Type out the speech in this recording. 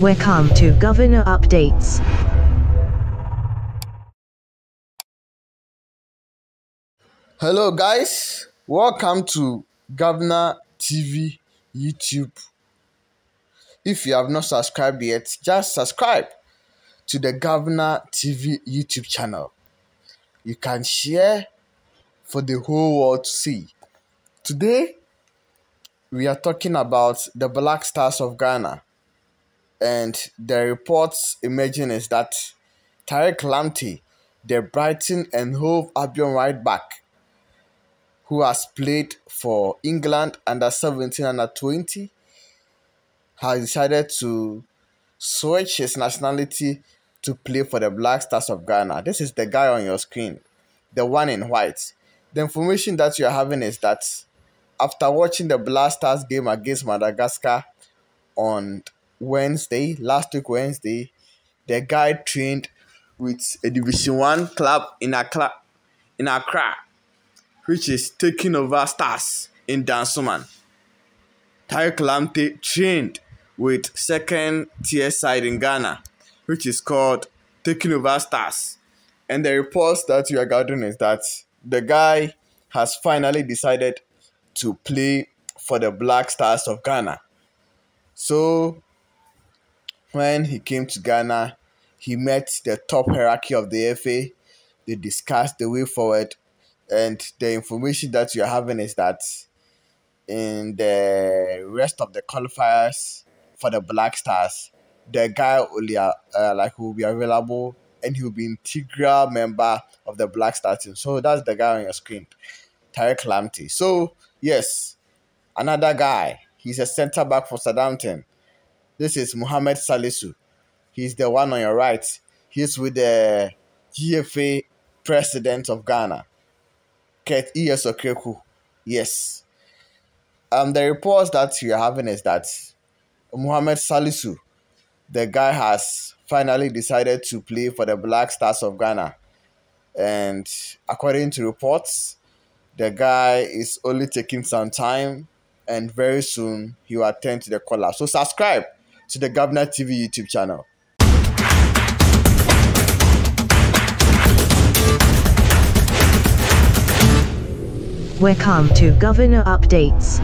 Welcome to Governor Updates. Hello, guys. Welcome to Governor TV YouTube. If you have not subscribed yet, just subscribe to the Governor TV YouTube channel. You can share for the whole world to see. Today, we are talking about the Black Stars of Ghana. And the reports emerging is that Tariq Lamptey, the Brighton and Hove Albion right back, who has played for England under 17 under 20, has decided to switch his nationality to play for the Black Stars of Ghana. This is the guy on your screen, the one in white. The information that you are having is that after watching the Black Stars game against Madagascar on Wednesday, last week Wednesday, the guy trained with a Division One club in Accra, in Accra, which is taking over Stars in Dansoman. Tariq Lamptey trained with second tier side in Ghana, which is called Taking Over Stars. And the reports that you are gathering is that the guy has finally decided to play for the Black Stars of Ghana. So when he came to Ghana, he met the top hierarchy of the FA. They discussed the way forward, and the information that you're having is that in the rest of the qualifiers for the Black Stars, the guy will uh, like will be available and he'll be integral member of the Black Star team. So that's the guy on your screen, Tariq Lamptey. So yes, another guy. He's a centre back for Southampton. This is Mohammed Salisu. He's the one on your right. He's with the GFA president of Ghana, Kurt E.S. Yes. Um, the reports that you're having is that Mohammed Salisu, the guy has finally decided to play for the Black Stars of Ghana. And according to reports, the guy is only taking some time and very soon he will attend to the call So subscribe to the Governor TV YouTube channel. Welcome to Governor Updates.